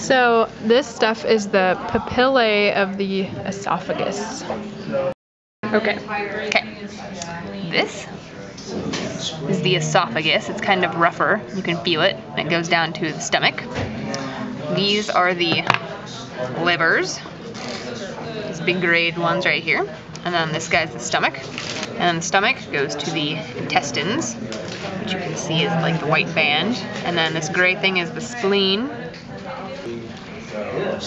So this stuff is the papillae of the esophagus. Okay. Okay. This is the esophagus. It's kind of rougher. You can feel it. It goes down to the stomach. These are the livers. These big grade ones right here. And then this guy's the stomach. And then the stomach goes to the intestines, which you can see is like the white band. And then this gray thing is the spleen.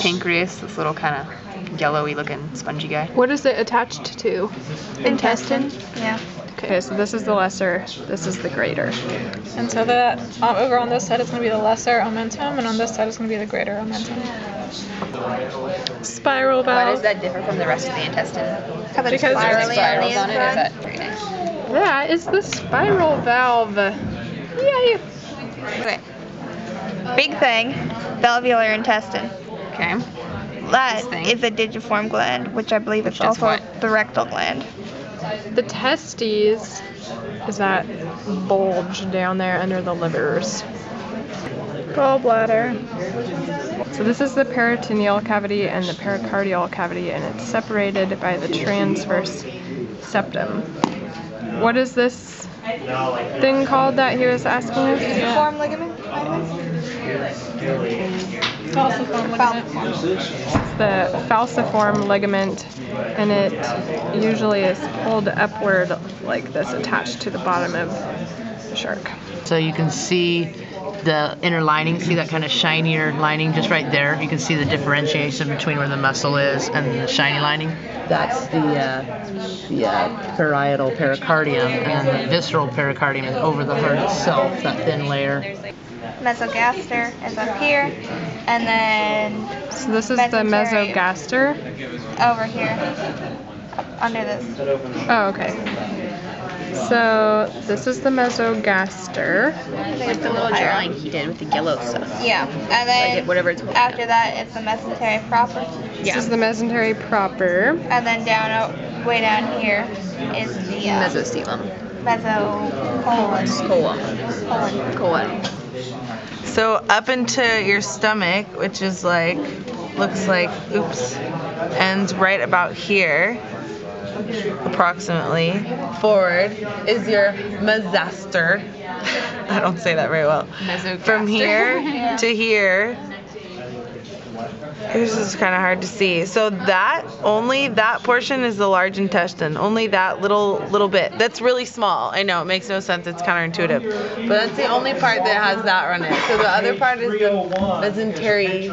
Pancreas, this little kind of yellowy looking spongy guy. What is it attached to? Intestine? Yeah. Okay, so this is the lesser, this is the greater. And so that um, over on this side it's going to be the lesser omentum, and on this side it's going to be the greater omentum. Spiral valve. Why valve. does that differ from the rest of the intestine? Have it Because there's spirally Spirals on on it? Is that very nice? That is the spiral valve. Yay! Okay. Big thing, valvular intestine. Okay. That is This a digiform gland, which I believe Which is is also what? the rectal gland. The testes is that bulge down there under the livers. Gallbladder. So this is the peritoneal cavity and the pericardial cavity, and it's separated by the transverse septum. What is this thing called that he was asking us? Digiform ligament. Falciform ligament. It's the falciform ligament, and it usually is pulled upward like this, attached to the bottom of the shark. So you can see the inner lining, see that kind of shinier lining just right there. You can see the differentiation between where the muscle is and the shiny lining. That's the uh, the uh, parietal pericardium, and then the visceral pericardium is over the heart itself, that thin layer. Mesogaster is up here, and then So this is the mesogaster. over here, under this. Oh, okay. So this is the mesogaster. Like the little drawing he did with the yellow stuff. Yeah, and Like then it, whatever it's after that it's the mesentery proper, This is the mesentery proper. and then down out, way down here is the uh, Mesostelum. meso colon. Colon. colon. Colon. So up into your stomach, which is like, looks like, oops, ends right about here, approximately. Forward is your mesogaster. I don't say that very well. From here to here. This is kind of hard to see. So that only that portion is the large intestine. Only that little little bit. That's really small. I know it makes no sense. It's counterintuitive, but that's the only part that has that on it. So the other part is the mesentery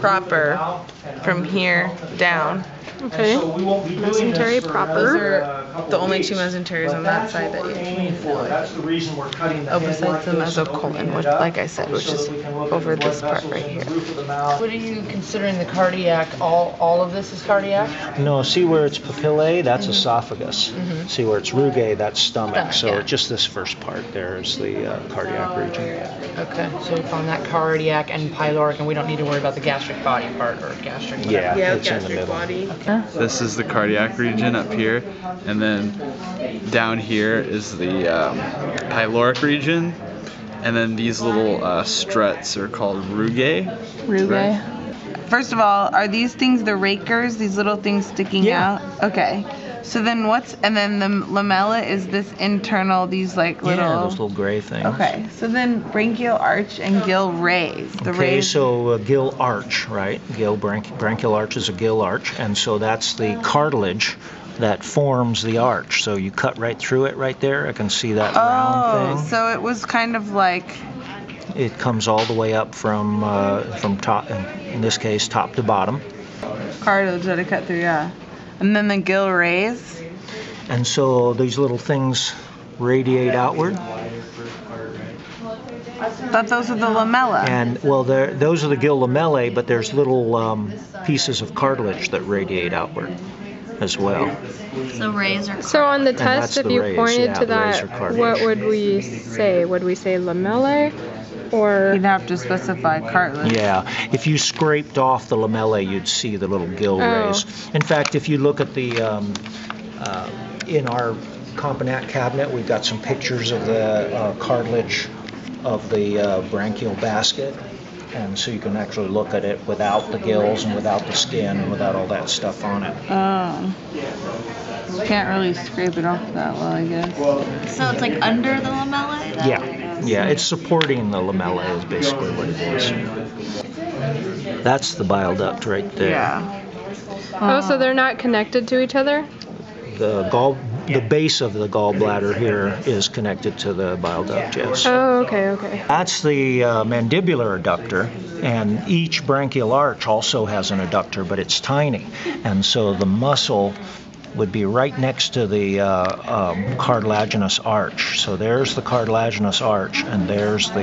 proper from here down. Okay. Mesentery Those proper. are the only two mesenteries on that side that you can feel. That's the reason we're cutting that. Oh, besides the mesocolon, which, like I said, which is over this part right here. What are you considering the cardiac? All all of this is cardiac? No, see where it's papillae? That's mm-hmm. esophagus. Mm-hmm. See where it's rugae? That's stomach. Stomach, So yeah. just this first part there is the uh, cardiac region. Okay, so we're calling that cardiac and pyloric, and we don't need to worry about the gastric body part or gastric. whatever. Yeah, Yeah, it's in the gastric middle. body. This is the cardiac region up here, and then down here is the um, pyloric region, and then these little uh, struts are called rugae. Rugae. First of all, are these things the rakers? These little things sticking Yeah. out? Okay. So then what's and then the lamella is this internal these like little. Yeah, those little gray things. Okay. So then branchial arch and gill rays. The Okay, rays. so uh, gill arch, right? Gill branch, branchial arch is a gill arch, and so that's the cartilage that forms the arch. So you cut right through it right there. I can see that Oh, round thing. so it was kind of like It comes all the way up from uh, from top, in, in this case, top to bottom. cartilage that I cut through, yeah. And then the gill rays. And so these little things radiate outward. Thought those are the lamella. And well, those are the gill lamellae, but there's little um, pieces of cartilage that radiate outward as well. So rays are So on the test, if the you rays, pointed yeah, to that, what would we say? Would we say lamellae or You'd have to specify cartilage. Yeah, if you scraped off the lamellae, you'd see the little gill Oh. rays. In fact, if you look at the um, uh, in our Componac cabinet, we've got some pictures of the uh, cartilage of the uh, branchial basket. and so you can actually look at it without the gills and without the skin and without all that stuff on it. Oh. Can't really scrape it off that well, I guess. So it's like under the lamellae? then? Yeah, yeah, it's supporting the lamella is basically what it is. That's the bile duct right there. Yeah. Oh, so they're not connected to each other? The gall, the base of the gallbladder here is connected to the bile duct, yes. Oh, okay, okay. That's the uh, mandibular adductor, and each branchial arch also has an adductor, but it's tiny. And so the muscle would be right next to the uh, um, cartilaginous arch. So there's the cartilaginous arch, and there's the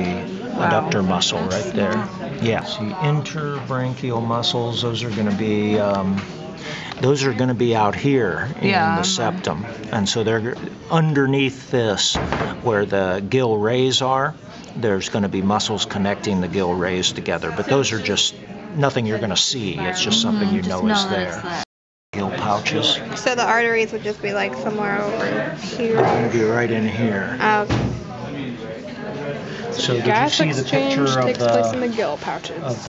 adductor muscle right there. Yeah. See, interbranchial muscles, those are going to be. Um, those are going to be out here in Yeah. the septum, and so they're underneath this, where the gill rays are. There's going to be muscles connecting the gill rays together, but those are just nothing you're going to see. It's just something you know is there. Gill pouches. So the arteries would just be like somewhere over here. going to be right in here. Uh, So did you Gas see the exchange picture of takes place in the the gill pouches.